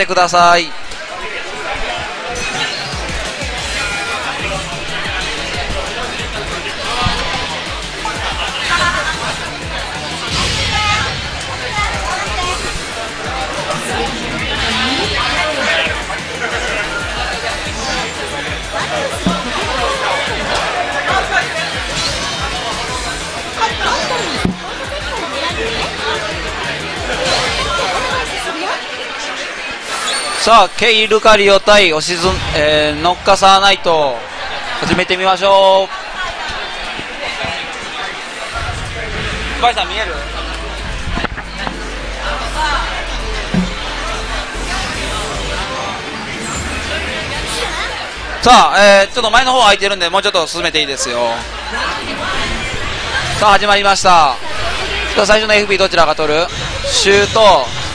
てください。さあケイ・ルカリオ対オシズン、えー、ノッカサーナイト始めてみましょう。バイさん見える？さあ、えー、ちょっと前の方空いてるんでもうちょっと進めていいですよ。さあ始まりました。さあ最初の FB どちらが取る？シュート。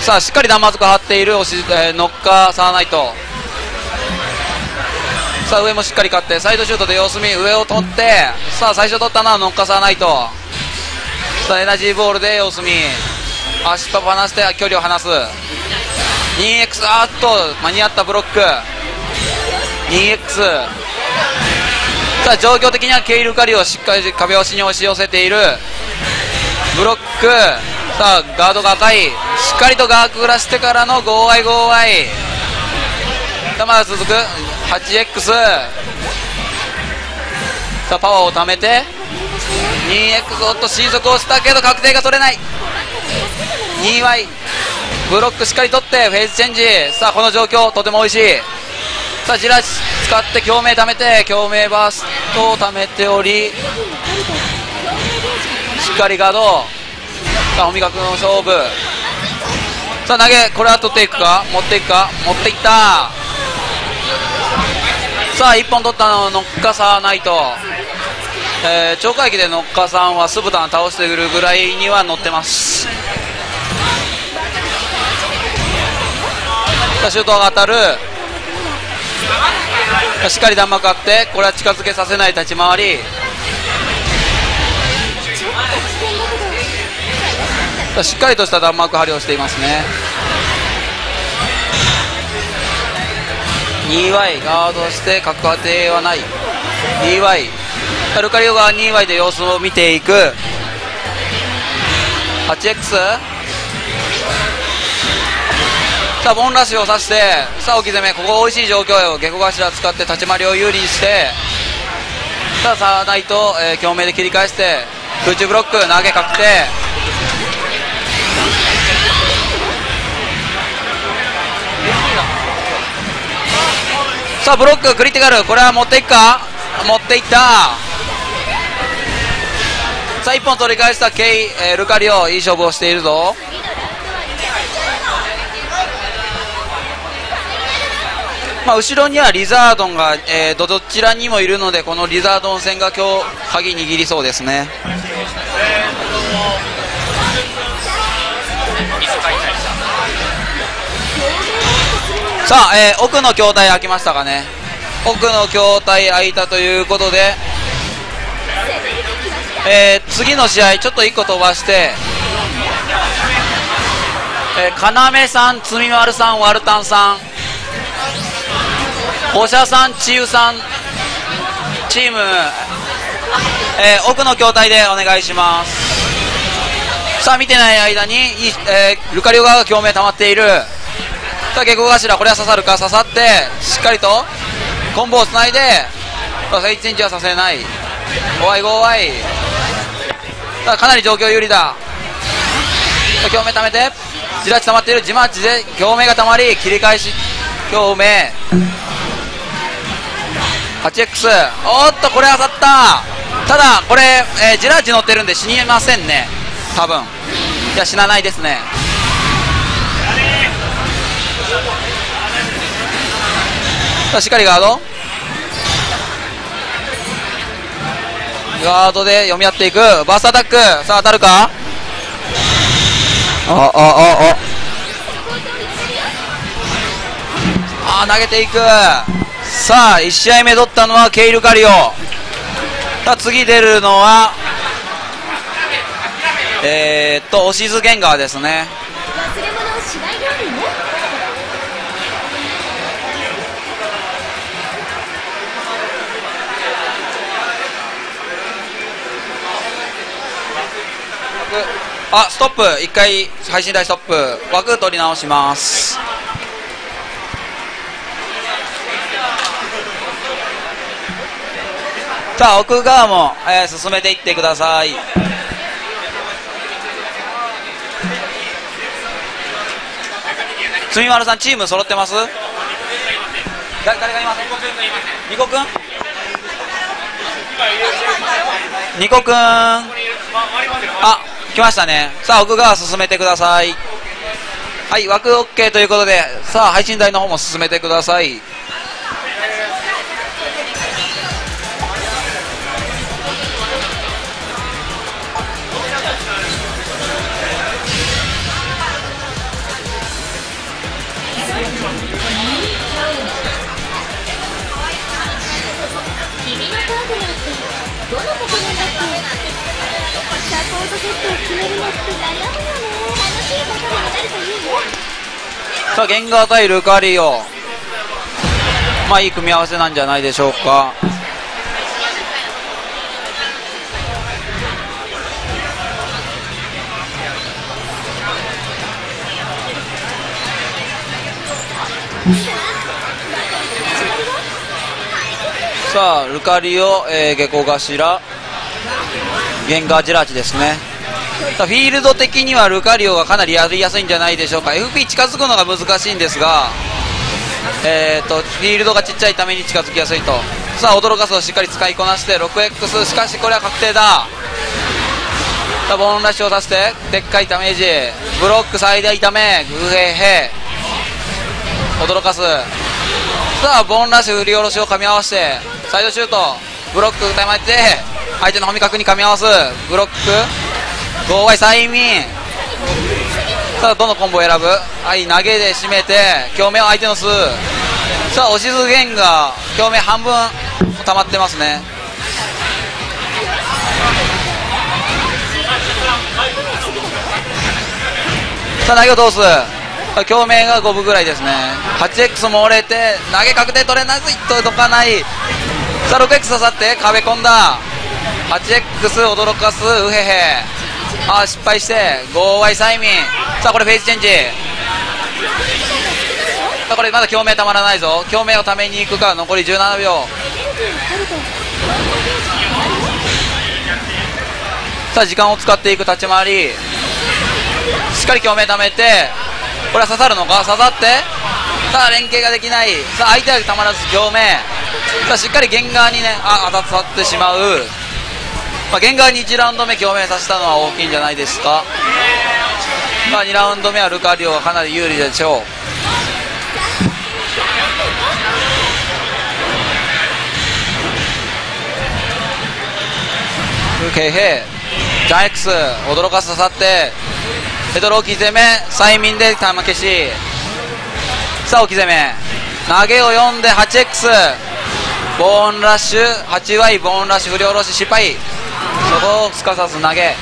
さあしっかり弾幕張っている押し、えー、ノッカーサーナイト。さあ上もしっかり勝ってサイドシュートで様子見上を取ってさあ最初取ったのはノッカーサーナイト。さあエナジーボールで様子見。足と離して距離を離す。2x あっと間に合ったブロック。2x さあ状況的にはケイルカリをしっかり壁押しに押し寄せている。ブロック。さあガードが赤い。しっかりとガークらしてからの 5i5i さあまだ続く。8x さあパワーを貯めて。2x おっと新速をしたけど確定が取れない。2y ブロックしっかり取ってフェーズチェンジ。さあこの状況とても美味しい。さあジラシ使って共鳴貯めて共鳴バーストを貯めておりしっかりガード。さあ本磨君の勝負。さあ投げこれは取っていくか？持っていくか？持っていった。さあ1本取ったのノッカサーナイトえー、超回帰でノッカさんはスブタン倒してくるぐらいには乗ってます。さあシュートが当たる。しっかり弾幕あってこれは近づけさせない立ち回り。しっかりとした弾幕張りをしていますね。2Y ガードして角当てはない。2Y ルカリオが 2Y で様子を見ていく。8X さあボンラッシュを刺してさあ置き攻め。ここ美味しい状況よ。下戸頭使って立ち回りを有利にして。さあさあないと、えー、共鳴で切り返して空中ブロック投げ確定。さあブロッククリティカル。これは持っていくか？持っていった。さあ1本取り返した。ケイ、えー、ルカリオいい勝負をしているぞ。まあ、後ろにはリザードンが、えー、どちらにもいるのでこのリザードン戦が今日鍵握りそうですね。さあ、えー、奥の筐体開きましたかね。奥の筐体開いたということで、えー、次の試合ちょっと1個飛ばしてえー、要さん、つみまるさん、ワルタンさん、保者さん、ちゆさん、チーム、えー、奥の筐体でお願いします。さあ見てない間に、えー、ルカリオ側が共鳴溜まっている。さあ下戸頭これは刺さるか？刺さってしっかりとコンボをつないで1センチはさせない。怖い怖い。さあかなり状況有利だ。共鳴溜めてじらち溜まっている。自マッチで共鳴が溜まり切り返し。共鳴 8X おっとこれ当たった。ただこれ、えー、ジラーチ乗ってるんで死にませんね。多分。いや死なないですね。しっかりガード。ガードで読み合っていく。バースアタック。さあ当たるか？ああああ。あ投げていく。さあ1試合目取ったのはケイルカリオ。さあ次出るのはえー、っとオシズゲンガーですね。あストップ。一回配信台ストップ。枠取り直します。さあ奥側も、えー進めていってください。つみまるさんチーム揃ってます？誰がいますニコくん？ニコくん。あ来ましたね。さあ奥側進めてください。はい枠 OK ということでさあ配信台の方も進めてください。さあゲンガー対ルカリオまあいい組み合わせなんじゃないでしょうか。さあルカリオ、えー、下校頭。ゲンガージラーチですね。さあフィールド的にはルカリオがかなりやりやすいんじゃないでしょうか。FP 近づくのが難しいんですがえー、とフィールドがちっちゃいために近づきやすいと。さあ驚かすをしっかり使いこなして 6X しかしこれは確定だ。さあボーンラッシュを出してでっかいダメージ。ブロック最大ダメグヘヘ驚かす。さあボーンラッシュ振り下ろしを噛み合わせてサイドシュート。ブロック手前で相手の褒め角に噛み合わす。ブロック。ゴーワイ催眠さあどのコンボを選ぶ？はい投げで締めて強面を相手の数。さあ押しず弦が強面半分溜まってますね。さあ投げを通す。さあ強面が5分ぐらいですね。8X も折れて投げ確定取れないとどかない。さあ 6X 刺さって壁込んだ。8X 驚かすウヘヘ。あ失敗して。5Y 催眠。さあこれフェイズチェンジ。さあこれまだ共鳴たまらないぞ。共鳴を溜めに行くか。残り17秒。さあ時間を使っていく立ち回り。しっかり共鳴ためて。これは刺さるのか？刺さって。さあ連携ができない。さあ相手はたまらず共鳴。さあしっかりゲンガーにねあ当たってしまう。まあ、ゲンガーに1ラウンド目共鳴させたのは大きいんじゃないですか、まあ、2ラウンド目はルカリオがかなり有利でしょう。ウケヘジャン X 驚かす刺さってヘドロ置き攻め催眠で玉消し。さあ置き攻め。投げを読んで 8X ボーンラッシュ 8Y ボーンラッシュ振り下ろし失敗。こをすかさず投げ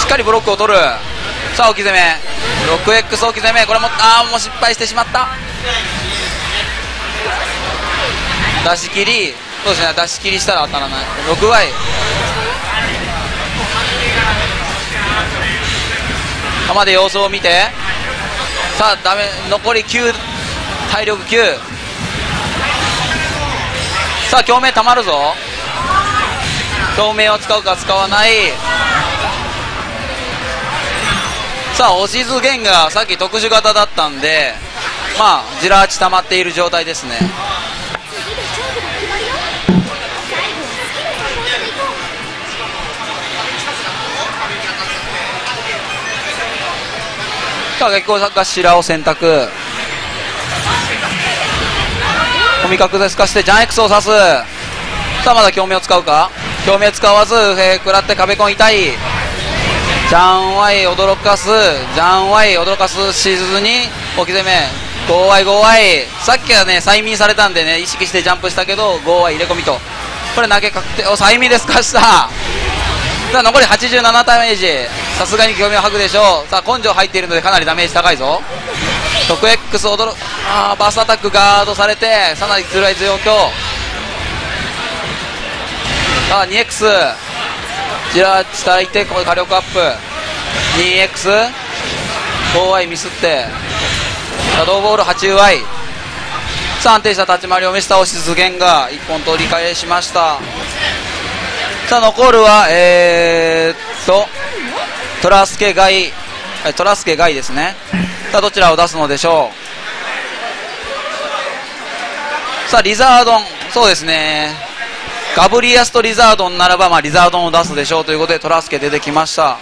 しっかりブロックを取るさあ置き攻め 6X 置き攻めこれもああもう失敗してしまった出し切りそうですね出し切りしたら当たらない 6Y 球で様子を見てさあダメ残り9体力9さあ共鳴たまるぞ。共鳴を使うか使わない。さあ押しず弦がさっき特殊型だったんでまあジラーチ溜まっている状態ですね。さあ月光頭を選択。コミ角で透か？してジャン X を刺す。さあまだ共鳴を使うか？共鳴使わずえ食らって壁コン痛い。ジャン Y 驚かす。ジャン Y 驚かすしずに置き攻め。5Y5Y さっきはね催眠されたんでね意識してジャンプしたけど 5Y 入れ込みと。これ投げ確定お催眠ですか？したさあ残り87ダメージさすがに興味を吐くでしょう。さあ根性入っているのでかなりダメージ高いぞ。特 X 驚あーバースアタックガードされてさらに辛い状況。さあ 2X ジラーチいてこれ火力アップ。2X 4Y ミスって。シャドーボール 8Y さあ安定した立ち回りを見せたオシスゲンが1本取り返しました。さあ残るはえー、っとトラスケガイトラスケガイですね。さあどちらを出すのでしょう？さあリザードン。そうですね。ガブリアスとリザードンならば、まあ、リザードンを出すでしょうということでトラスケ出てきました。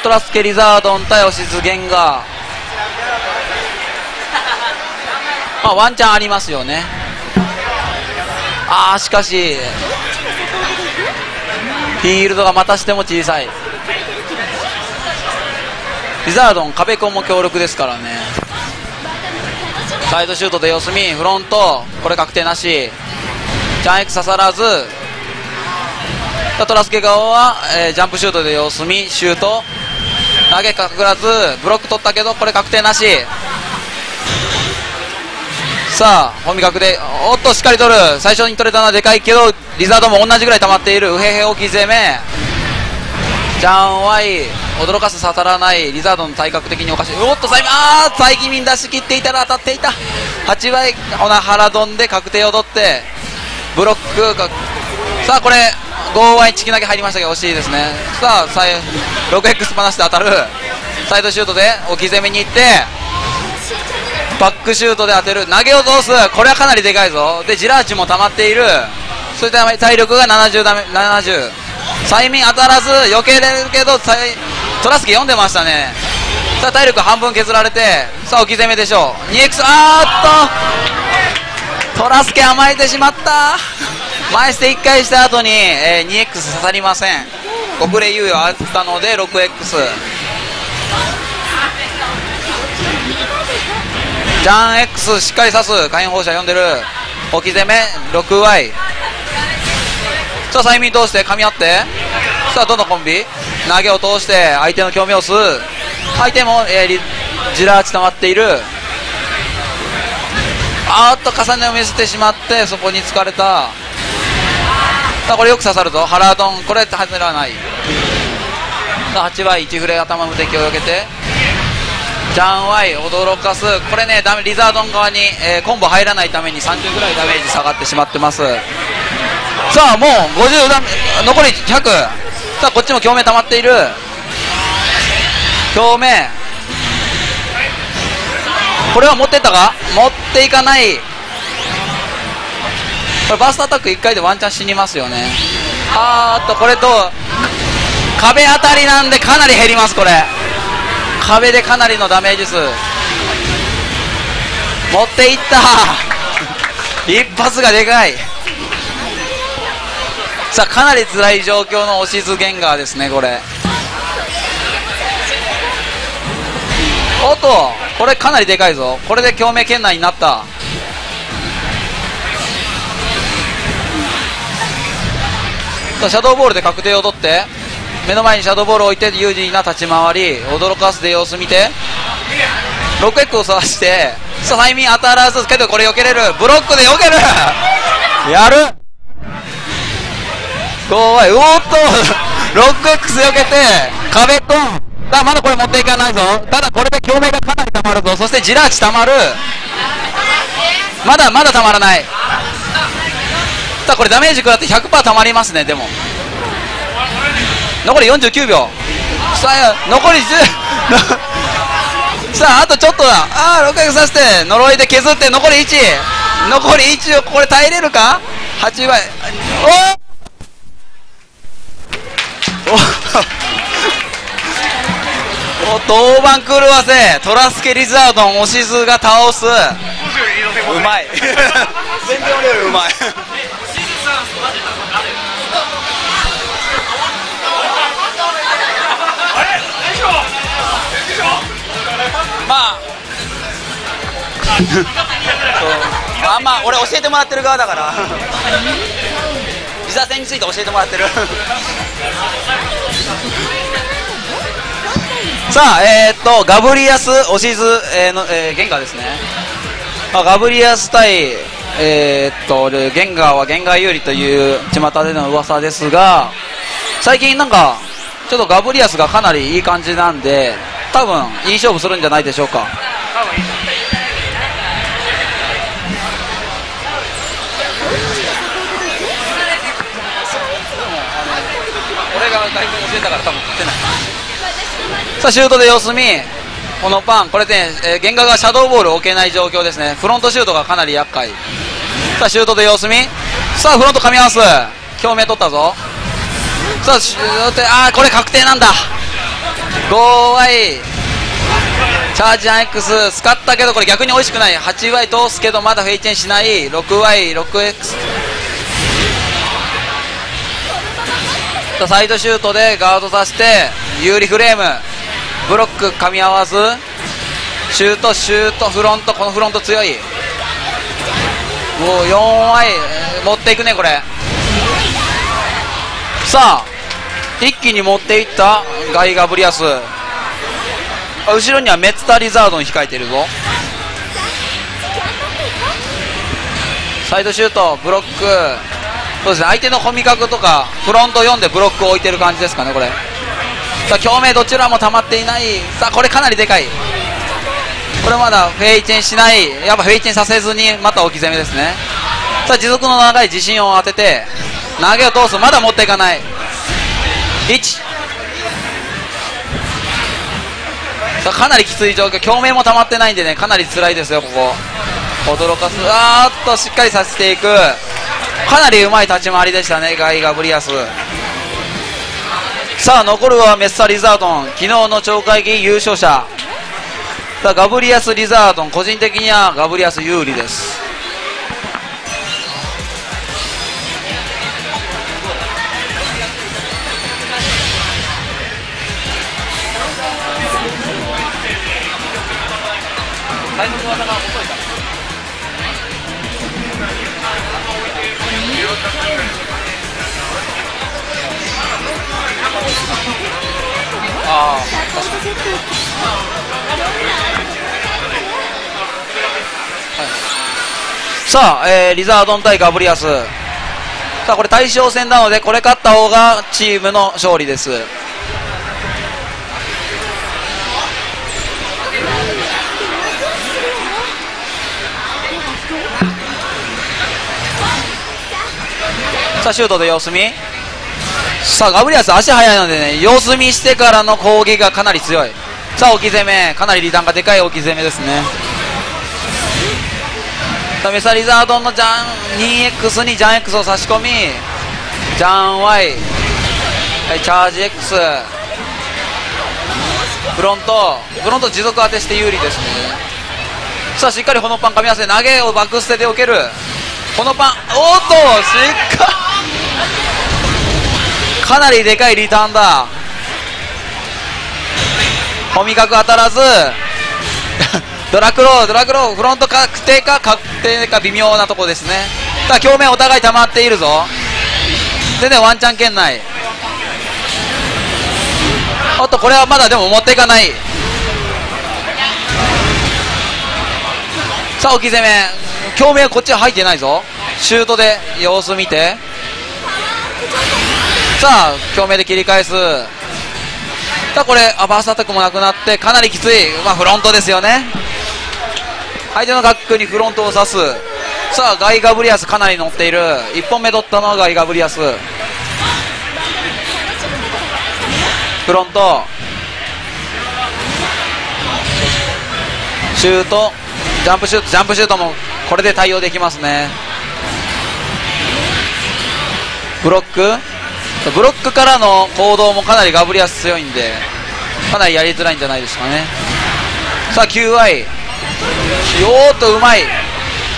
トラスケリザードン対オシズゲンガー。まあワンチャンありますよね。ああしかしフィールドがまたしても小さい。リザードン壁コンも強力ですからね。サイドシュートで様子見。フロントこれ確定なし。ジャンエク刺さらず。トラスケ側は、えージャンプシュートで様子見。シュート。投げかからずブロック取ったけどこれ確定なし。さあ本味覚でおっとしっかり取る。最初に取れたのはでかいけどリザードも同じぐらい溜まっている。ウヘヘ置き攻め。ジャンワイ驚かす刺さらない。リザードの体格的におかしい。おっと最あー最気味に出し切っていたら当たっていた。8倍ほな腹ドンで確定を取って。ブロックさあこれ5ワイチキ投げ入りましたけど惜しいですね。さあ 6X 離して当たる。サイドシュートで置き攻めに行ってバックシュートで当てる。投げ落とす。これはかなりでかいぞ。でジラーチも溜まっている。そういった体力が70ダメ70催眠当たらず避けれるけどトラスケ読んでましたね。さあ体力半分削られてさあ置き攻めでしょう。2X あーっと。トラスケ甘えてしまった。前捨て1回した後に、えー 2X 刺さりません。極霊猶予あったので 6X ジャン X しっかり刺す。火炎放射読んでる。置き攻め 6Y さあ催眠通して噛み合って。さあどのコンビ？投げを通して相手の興味を吸う。相手も、えーリジラーチ溜まっている。あーっと重ねを見せてしまってそこに疲れた。さあこれよく刺さるぞ。ハラドン。これ外らない。さあ8倍1フレ頭無敵を避けて。ジャンワイ驚かす。これねダメリザードン側に、えーコンボ入らないために30ぐらいダメージ下がってしまってます。さあもう50ダメ残り100さあこっちも共鳴溜まっている。共鳴。これは持ってったか？持っていかない。これバーストアタック1回でワンチャン死にますよね。あーっとこれと壁当たりなんでかなり減りますこれ。壁でかなりのダメージ数。持っていった。一発がでかい。さあかなり辛い状況のオシズゲンガーですねこれ。おっとこれかなりでかいぞ。これで共鳴圏内になった。さあシャドーボールで確定を取って目の前にシャドーボールを置いて有利な立ち回り驚かすで様子見て 6X を探してさあ催眠当たらずけどこれ避けれる。ブロックで避ける。やる。怖いおーっと。6X 避けて壁とさあまだこれ持っていかないぞ。ただこれで共鳴がかなり溜まるぞ。そしてジラーチ溜まる。まだまだ溜まらないさあこれダメージ食らって100%溜まりますねでも。残り49秒。さあ残り10 さああとちょっとだ。ああ6回させて。呪いで削って残り1残り1をこれ耐えれるか？8倍。お おお大番狂わせ。トラスケリザードンおしずが倒す。うまい全然俺よりうまい。あんま俺教えてもらってる側だから。ビザ戦について教えてもらってる。さあえー、っとガブリアスおしず、えーのえー、ゲンガーですね。あガブリアス対えー、っとゲンガーはゲンガー有利という巷での噂ですが最近なんかちょっとガブリアスがかなりいい感じなんで多分いい勝負するんじゃないでしょうか。がだいぶ教えたから多分勝てない。さあシュートで様子見。このパンこれで、えー、原画がシャドーボールを置けない状況ですね。フロントシュートがかなり厄介。さあシュートで様子見。さあフロント噛み合わす。共鳴取ったぞ。さあシュートああこれ確定なんだ。5Y チャージアン X 使ったけどこれ逆に美味しくない。8Y 通すけどまだフェイチェンしない。6Y6X サイドシュートでガードさせて有利フレームブロック噛み合わず。シュートシュートフロントこのフロント強い。もう 4Y 持っていくねこれ。さあ一気に持っていったガイガブリアス。後ろにはメツタリザードン控えてるぞ。サイドシュートブロック。そうですね。相手のコミ角とかフロント4でブロックを置いてる感じですかねこれ。さあ共鳴どちらも溜まっていない。さあこれかなりでかい。これまだフェイチェンしない。やっぱフェイチェンさせずにまた置き攻めですね。さあ持続の長い地震を当てて投げを通す。まだ持っていかない。1さあかなりきつい状況。共鳴も溜まってないんでねかなり辛いですよここ。驚かす。あーっとしっかりさせていく。かなりうまい立ち回りでしたねガイ・ガブリアス。さあ残るはメッサ・リザードン。昨日の超会議優勝者。さあガブリアス・リザードン。個人的にはガブリアス有利です。最速技が。遅いからああさあ、えー、リザードン対ガブリアス。さあこれ対象戦なのでこれ勝った方がチームの勝利です。さあシュートで様子見。さあガブリアス足速いのでね様子見してからの攻撃がかなり強い。さあ置き攻め。かなりリターンがでかい置き攻めですね。さあメサリザードンのジャン 2X にジャン X を差し込みジャン Y はいチャージ X フロント。フロント持続当てして有利ですね。さあしっかりこのパン噛み合わせ投げをバック捨てで受ける。このパンおっとしっかり。かなりでかいリターンだ。コミ角当たらず。ドラクロードラクローフロント確定か確定か微妙なとこですね。さあ表面お互い溜まっているぞ。全然ワンチャン圏内。おっとこれはまだでも持っていかない。さあ置き攻め。表面こっちは入ってないぞ。シュートで様子見て。さあ表面で切り返す。さあこれアバースアタックもなくなってかなりきつい、まあ、フロントですよね。相手のガックにフロントを刺す。さあガイ・ガブリアスかなり乗っている。1本目取ったのはガイ・ガブリアス。フロント。シュート。ジャンプシュート。ジャンプシュートもこれで対応できますね。ブロック。ブロックからの行動もかなりガブリアス強いんでかなりやりづらいんじゃないですかね。さあ QI おーっとうまい。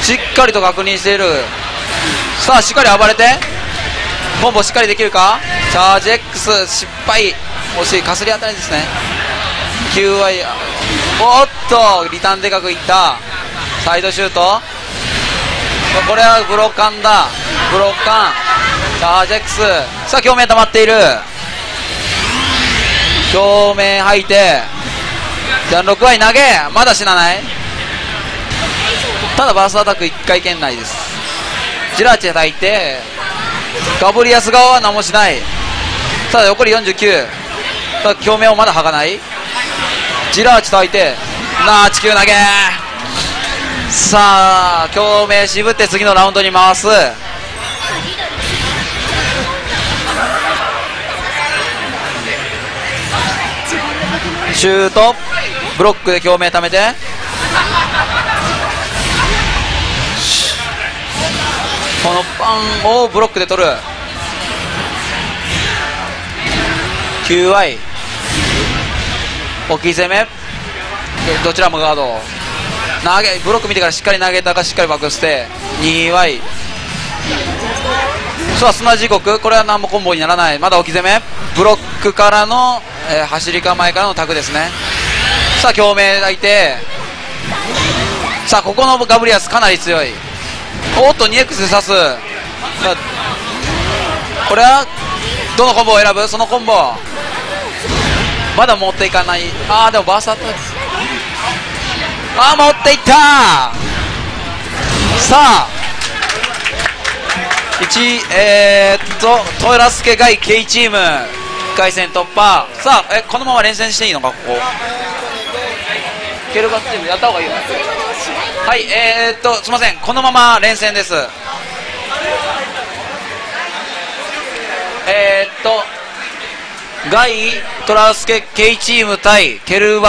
しっかりと確認している。さあしっかり暴れて。コンボしっかりできるか？チャージ X 失敗。惜しい。かすり当たりですね。QI おっと。リターンでかくいった。サイドシュート。これはブロッカンだ。ブロッカン。チャージ X さあ表面溜まっている。表面吐いて。ジャン6割投げ。まだ死なない。ただバースアタック1回圏内です。ジラーチで炊いて。ガブリアス側は何もしない。ただ残り49ただ表面をまだ剥がない。ジラーチ炊いてなあ地球投げ。さあ表面渋って次のラウンドに回す。シュート。ブロックで表面溜めて。このパンをブロックで取る。QI 置き攻め。どちらもガード。投げブロック見てからしっかり投げたかしっかりバックして。2Y さあ砂地獄。これは何もコンボにならない。まだ置き攻め。ブロックからの、えー走り構えからのタクですね。さあ共鳴がいて。さあここのガブリアスかなり強い。おっと 2X で刺す。さあこれはどのコンボを選ぶ？そのコンボ。まだ持っていかない。ああでもバースアタック。ああ持っていった。さあ1えー、っとトイラスケガイ K チーム。1回戦突破。さあえこのまま連戦していいのかここ？ケルバチームやった方がいいよね。はいえー、っとすいません。このまま連戦です。えー、っとガイトラスケ K チーム対ケルバ